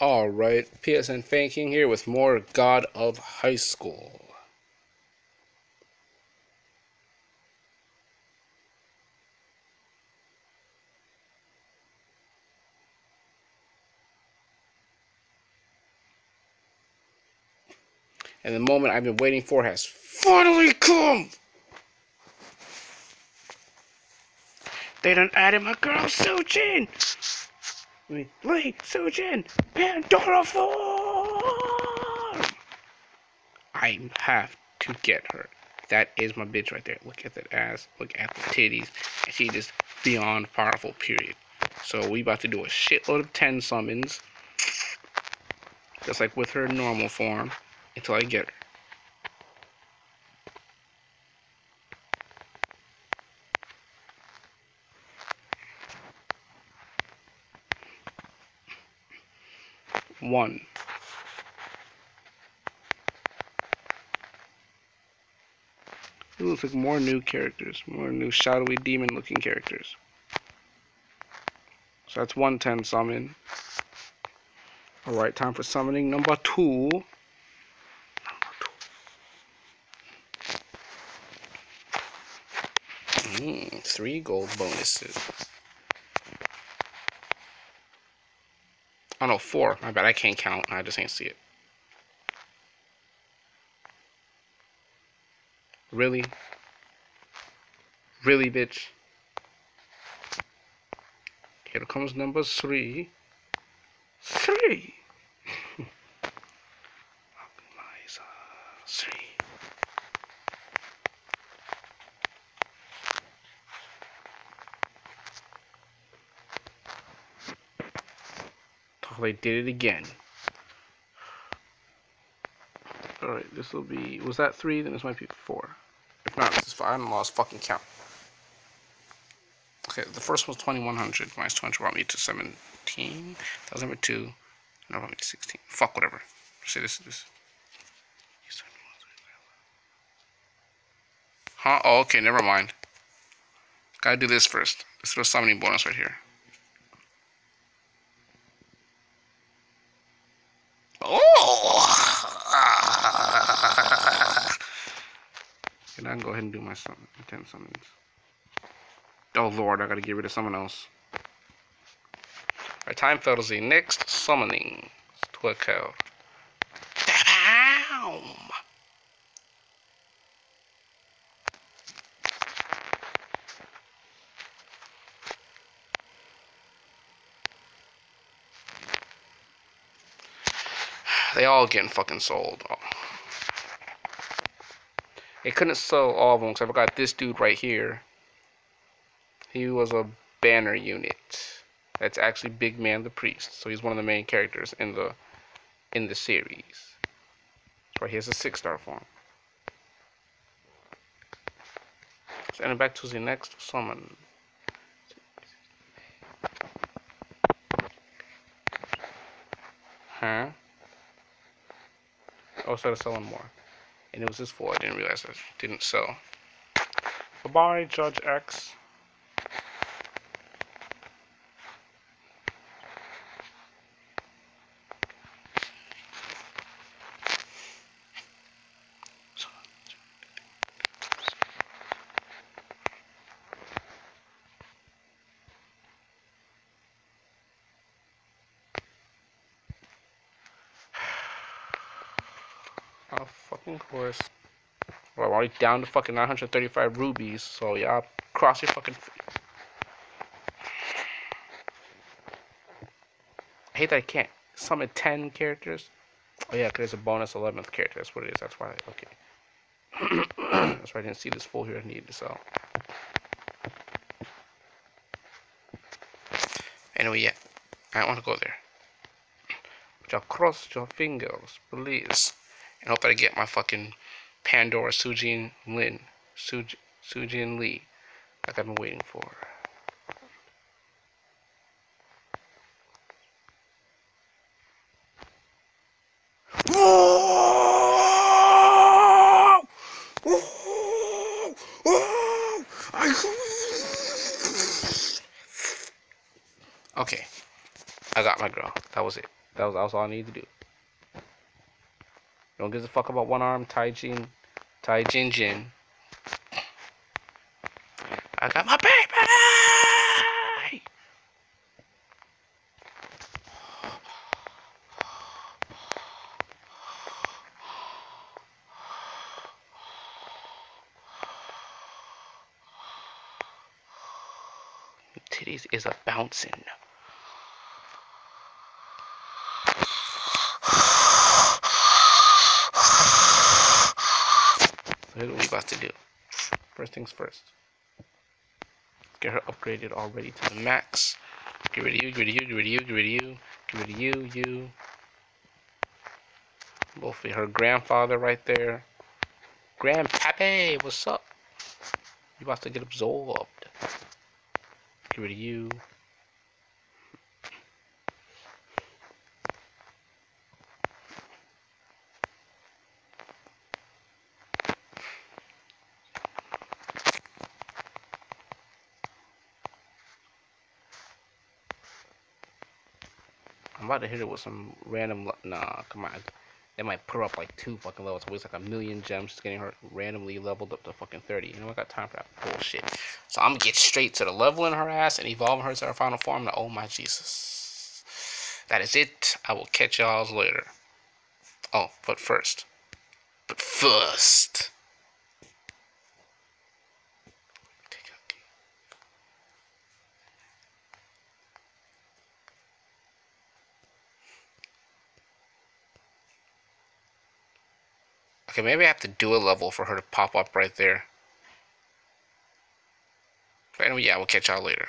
Alright, PSN Fangking here with more God of High School. And the moment I've been waiting for has finally come! They done added my girl Sujin! Lee Sujin Pandora form! I have to get her. That is my bitch right there. Look at that ass. Look at the titties. She just beyond powerful, period. So we about to do a shitload of 10 summons. Just like with her normal form. Until I get her. One. It looks like more new characters, more new shadowy demon looking characters. So that's 110 summon. Alright, time for summoning number two. Number two. Mm, three gold bonuses. Oh no, four. My bad. I can't count. I just can't see it. Really? Really, bitch? Here comes number three. Three! three. They did it again. Alright, this will be... Was that three? Then this might be four. If not, this is five. I lost fucking count. Okay, the first was 2100. Minus 200 brought me to 17. That was number two. No, brought me to 16. Fuck, whatever. Say this. is... this. Huh? Oh, okay, never mind. Gotta do this first. Let's throw summoning bonus right here. And I go ahead and do my summon, 10 summons. Oh lord, I gotta get rid of someone else. Our time filters the next summoning to occur. Damn! They all getting fucking sold. Oh. It couldn't sell all of them because I forgot this dude right here. He was a banner unit. That's actually Big Man the Priest. So he's one of the main characters in the in the series. Right, he has a six star form. So back to the next summon. Huh? Oh, started selling more and it was his fault. I didn't realize it didn't sell. Bye bye, Judge X. Of fucking course. Well, I'm already down to fucking 935 rubies, so y'all cross your fucking. I hate that I can't summon 10 characters. Oh, yeah, because there's a bonus 11th character. That's what it is. That's why. Okay. That's why I didn't see this full here I needed to sell. Anyway, yeah. I don't want to go there. Y'all cross your fingers, please and hope I get my fucking Pandora Sujin Lin, Suj, Sujin Lee, like I've been waiting for. Okay, I got my girl. That was it. That was, that was all I needed to do. Don't give a fuck about one arm, Taejin, Tai Jin Jin. I got my baby! Titties is a bouncing. So here's what we about to do. First things first. Get her upgraded already to the max. Get rid of you, get rid of you, get rid of you, get rid of you, get rid of you, you. Both her grandfather right there. Grandpappy, what's up? You about to get absorbed. Get rid of you. About to hit it with some random. Nah, come on. They might put her up like two fucking levels. It's like a million gems just getting her randomly leveled up to fucking 30. You know, I got time for that bullshit. So I'm gonna get straight to the leveling her ass and evolving her to her final form. To, oh my Jesus. That is it. I will catch y'all later. Oh, but first. But first. Okay, maybe I have to do a level for her to pop up right there. Anyway, yeah, we'll catch y'all later.